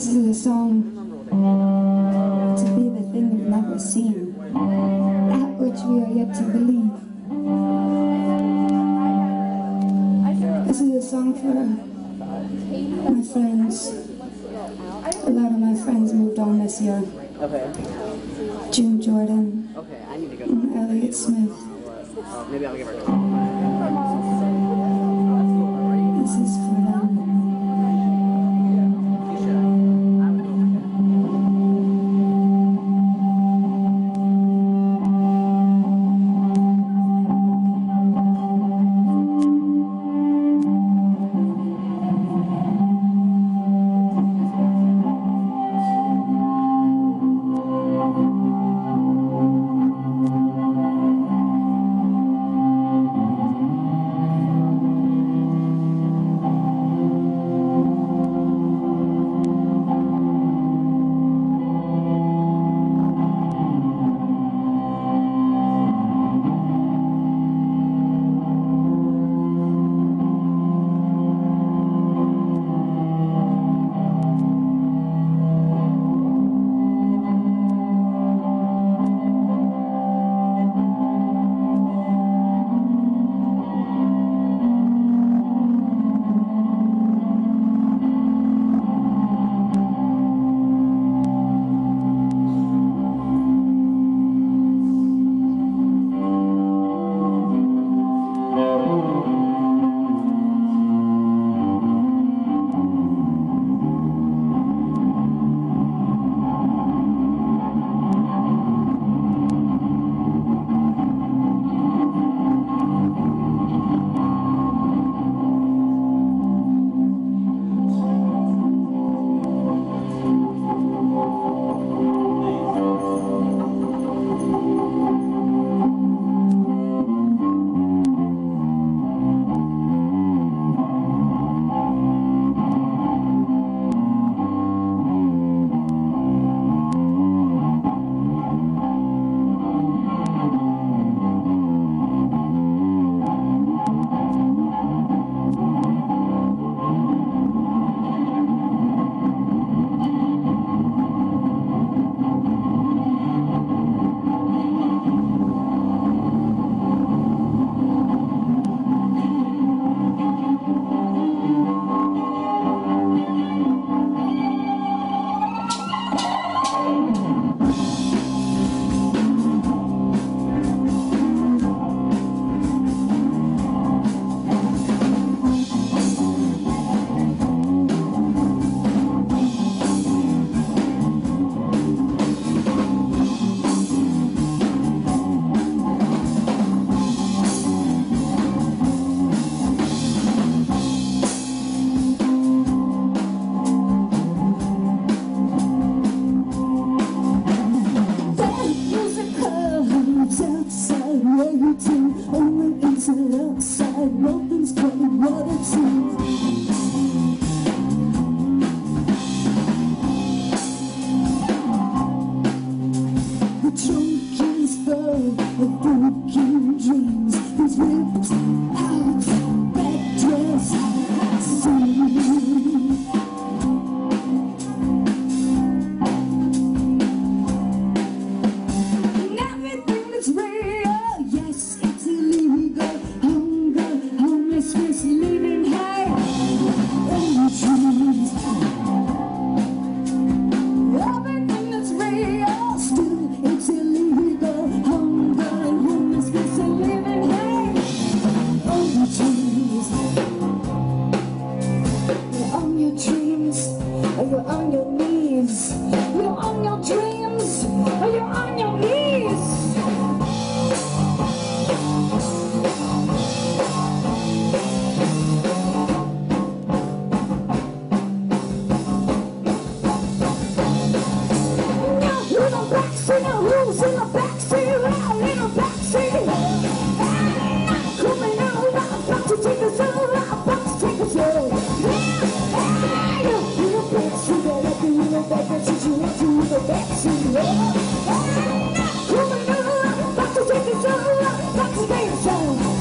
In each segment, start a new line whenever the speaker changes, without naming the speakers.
This is a song to be the thing we've never seen, that which we are yet to believe. This is a song for my friends. A lot of my friends moved on this year.
Okay.
June Jordan.
Okay, I need to go.
Elliott Smith.
Maybe I'll give her a call.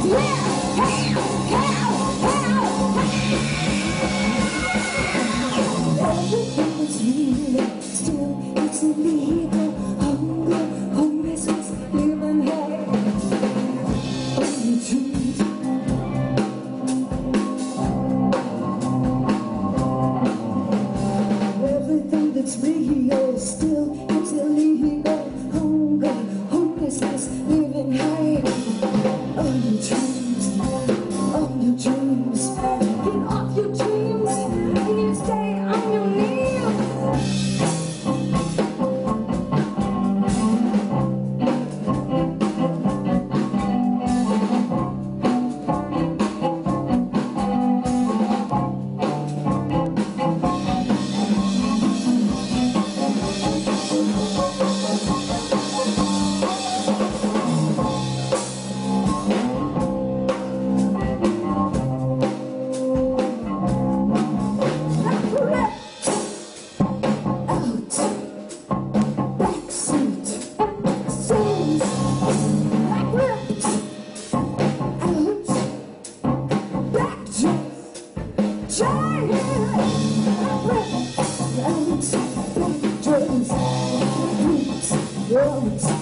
Whoa! Words, words, words.